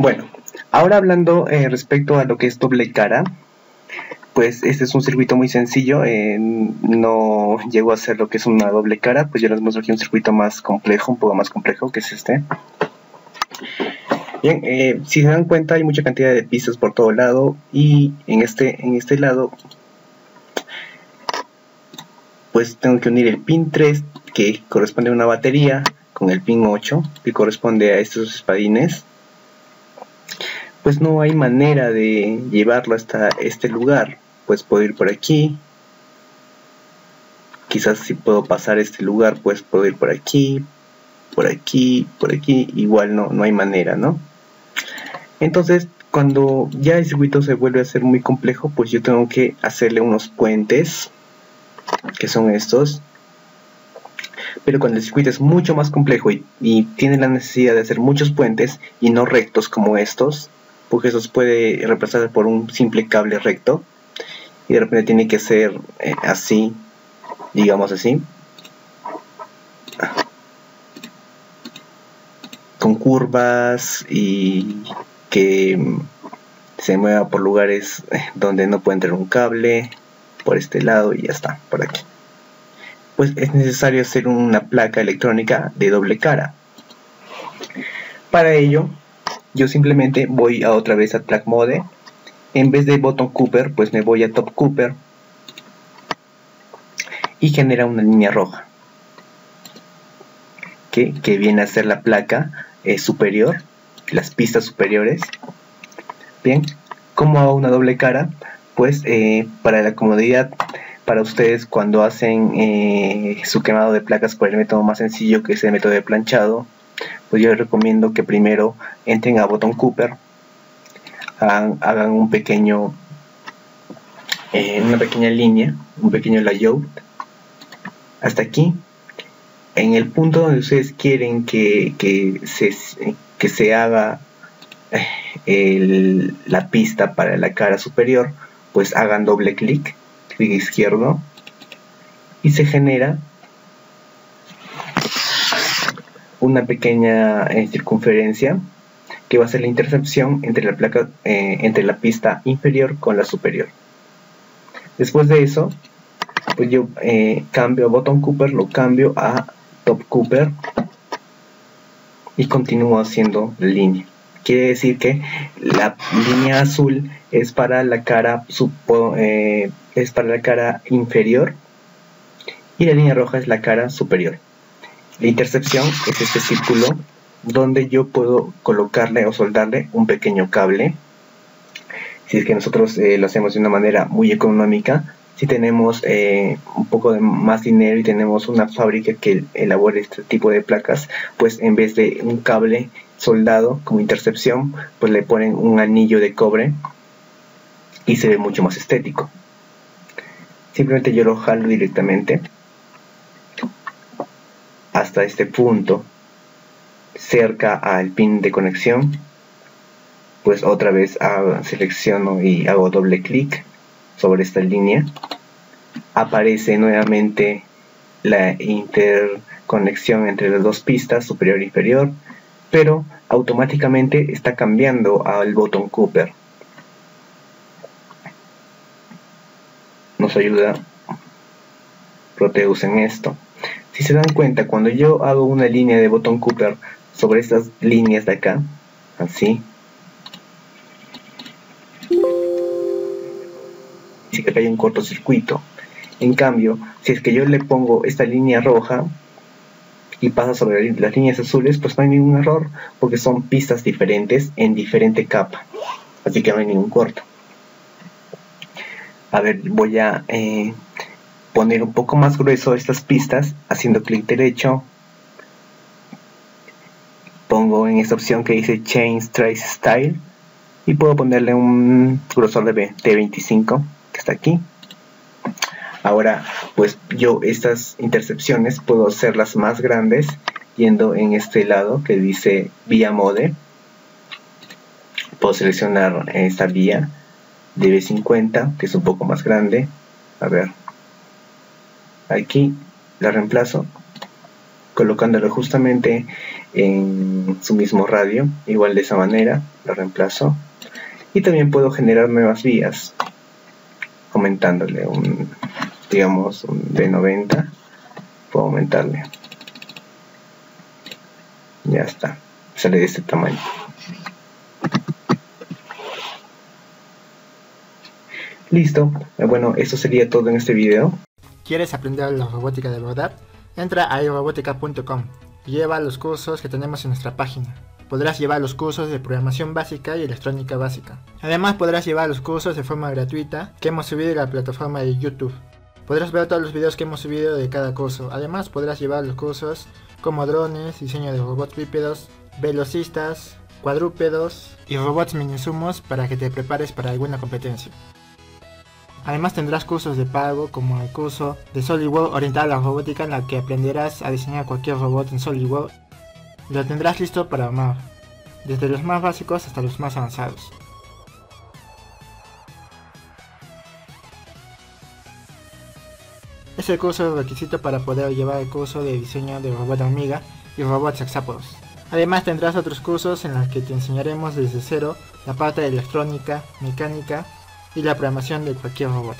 Bueno, ahora hablando eh, respecto a lo que es doble cara, pues este es un circuito muy sencillo, eh, no llego a hacer lo que es una doble cara, pues yo les muestro aquí un circuito más complejo, un poco más complejo, que es este. Bien, eh, si se dan cuenta hay mucha cantidad de pistas por todo lado y en este, en este lado pues tengo que unir el pin 3 que corresponde a una batería con el pin 8 que corresponde a estos espadines pues no hay manera de llevarlo hasta este lugar pues puedo ir por aquí. Quizás si puedo pasar este lugar pues puedo ir por aquí por aquí por aquí. Igual no no hay manera no entonces cuando ya el circuito se vuelve a ser muy complejo pues yo tengo que hacerle unos puentes que son estos. Pero cuando el circuito es mucho más complejo y, y, tiene la necesidad de hacer muchos puentes y no rectos como estos, porque eso puede reemplazar por un simple cable recto y de repente tiene que ser eh, así, digamos así, con curvas y que se mueva por lugares eh, donde no puede entrar un cable, por este lado y ya está, por aquí. Pues es necesario hacer una placa electrónica de doble cara. Para ello, yo simplemente voy a otra vez a Track Mode. En vez de botón Cooper, pues me voy a Top Cooper y genera una línea roja que, viene a ser la placa eh, superior, las pistas superiores. Bien, como hago una doble cara? Pues eh, para la comodidad para ustedes cuando hacen eh, su quemado de placas por el método más sencillo que es el método de planchado pues yo les recomiendo que primero entren a botón Cooper, hagan, un pequeño, eh, una pequeña línea, un pequeño layout, hasta aquí. En el punto donde ustedes quieren que, se, que se haga eh, la pista para la cara superior, pues hagan doble clic, clic izquierdo, y se genera una pequeña eh, circunferencia que va a ser la intercepción entre la placa eh, entre la pista inferior con la superior. Después de eso pues yo eh, cambio a botón Cooper lo cambio a top Cooper y continúo haciendo línea. Quiere decir que la línea azul es para la cara es para la cara inferior y la línea roja es la cara superior la intercepción es este círculo donde yo puedo colocarle o soldarle un pequeño cable. Si es que nosotros eh, lo hacemos de una manera muy económica, si tenemos eh, un poco de más dinero y tenemos una fábrica que elabore este tipo de placas, pues en vez de un cable soldado como intercepción, pues le ponen un anillo de cobre y se ve mucho más estético. Simplemente yo lo jalo directamente hasta este punto cerca al pin de conexión pues otra vez selecciono y hago doble clic sobre esta línea. Aparece nuevamente la interconexión entre las dos pistas superior e inferior pero automáticamente está cambiando al botón Cooper. Nos ayuda Proteus en esto si se dan cuenta, cuando yo hago una línea de botón Cooper sobre estas líneas de acá, así, si que hay un cortocircuito. En cambio, si es que yo le pongo esta línea roja y pasa sobre las líneas azules, pues no hay ningún error, porque son pistas diferentes en diferente capa. Así que no hay ningún corto. A ver, voy a eh, poner un poco más grueso estas pistas haciendo clic derecho. Pongo en esta opción que dice Change Trace Style y puedo ponerle un grosor de, 25 que está aquí. Ahora pues yo estas intercepciones puedo hacerlas más grandes yendo en este lado que dice vía mode puedo seleccionar esta vía de B50 que es un poco más grande. A ver aquí la reemplazo colocándolo justamente en su mismo radio, igual de esa manera, lo reemplazo. Y también puedo generar nuevas vías, aumentándole un, digamos, un de 90, puedo aumentarle. Ya está, sale de este tamaño. Listo, bueno, eso sería todo en este video. ¿Quieres aprender la robótica de verdad? Entra a iRobótica.com y lleva los cursos que tenemos en nuestra página. Podrás llevar los cursos de programación básica y electrónica básica. Además podrás llevar los cursos de forma gratuita que hemos subido en la plataforma de YouTube. Podrás ver todos los videos que hemos subido de cada curso. Además podrás llevar los cursos como drones, diseño de robots bípedos, velocistas, cuadrúpedos y robots minisumos para que te prepares para alguna competencia. Además tendrás cursos de pago como el curso de SolidWorks orientado a la robótica en la que aprenderás a diseñar cualquier robot en SolidWorks. Lo tendrás listo para armar, desde los más básicos hasta los más avanzados. Es el curso requisito para poder llevar el curso de diseño de robot hormiga y robots hexápodos. Además tendrás otros cursos en los que te enseñaremos desde cero la parte de electrónica, mecánica y la programación de cualquier robot.